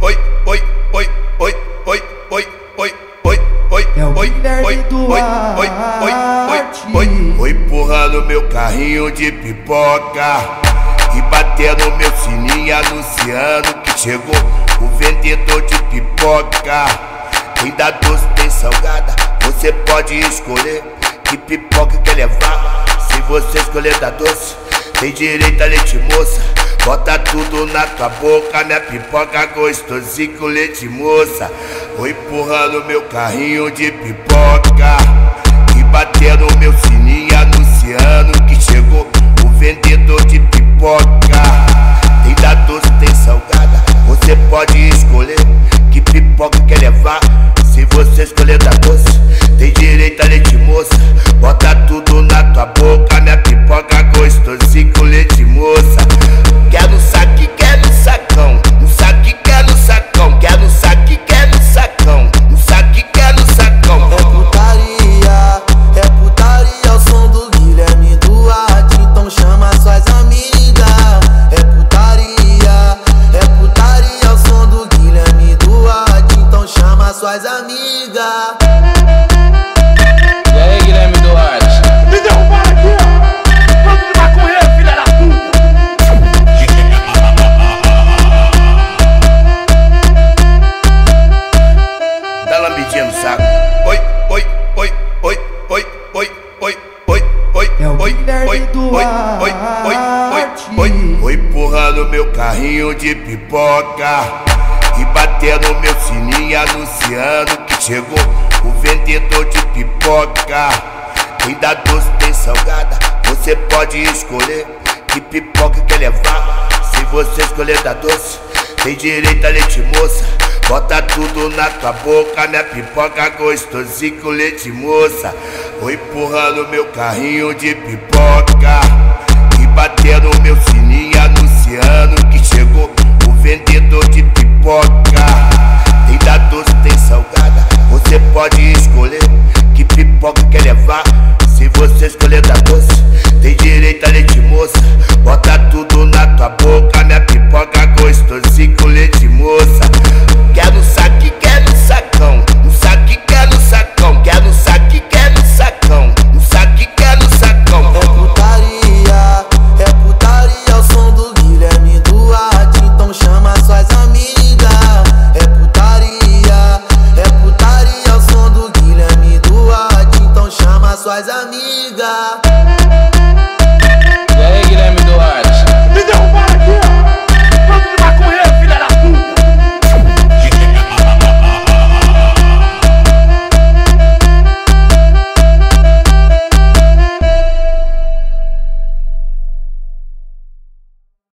oi, oi, oi, oi, oi, oi, oi, oi, oi, É oi, oi, oi, oi, oi, oi, oi, empurrando meu carrinho de pipoca e batendo meu sininho anunciando que chegou o vendedor de pipoca. Tem da doce, tem salgada, você pode escolher que pipoca quer levar. Se você escolher da doce, tem direito a leite moça. Bota tudo na tua boca, minha pipoca gostosinha com leite moça. Vou empurrando meu carrinho de pipoca e batendo meu sininho anunciando que chegou o vendedor de pipoca. Tem da doce, tem salgada, você pode escolher que pipoca quer levar. Se você escolher da doce, tem direito a leite moça. Bota tudo na tua boca, minha pipoca gostosinha com leite moça. Suas amigas. E aí, Guilherme Duarte? Me derrubaram aqui, ó! Vamos de maconheiro, filha da puta! Dá lambidinha no saco. Oi, oi, oi, oi, oi, oi, oi, oi, oi, É o oi, Guilherme oi, oi, oi, oi, Duarte. oi, oi, oi, empurrando meu carrinho de pipoca e batendo meu sininho anunciando que chegou o vendedor de pipoca. Tem da doce, tem salgada, você pode escolher que pipoca quer levar. Se você escolher da doce, tem direito a leite moça. Bota tudo na tua boca, minha pipoca gostosinha com leite moça. Vou empurrando meu carrinho de pipoca e batendo meu sininho dale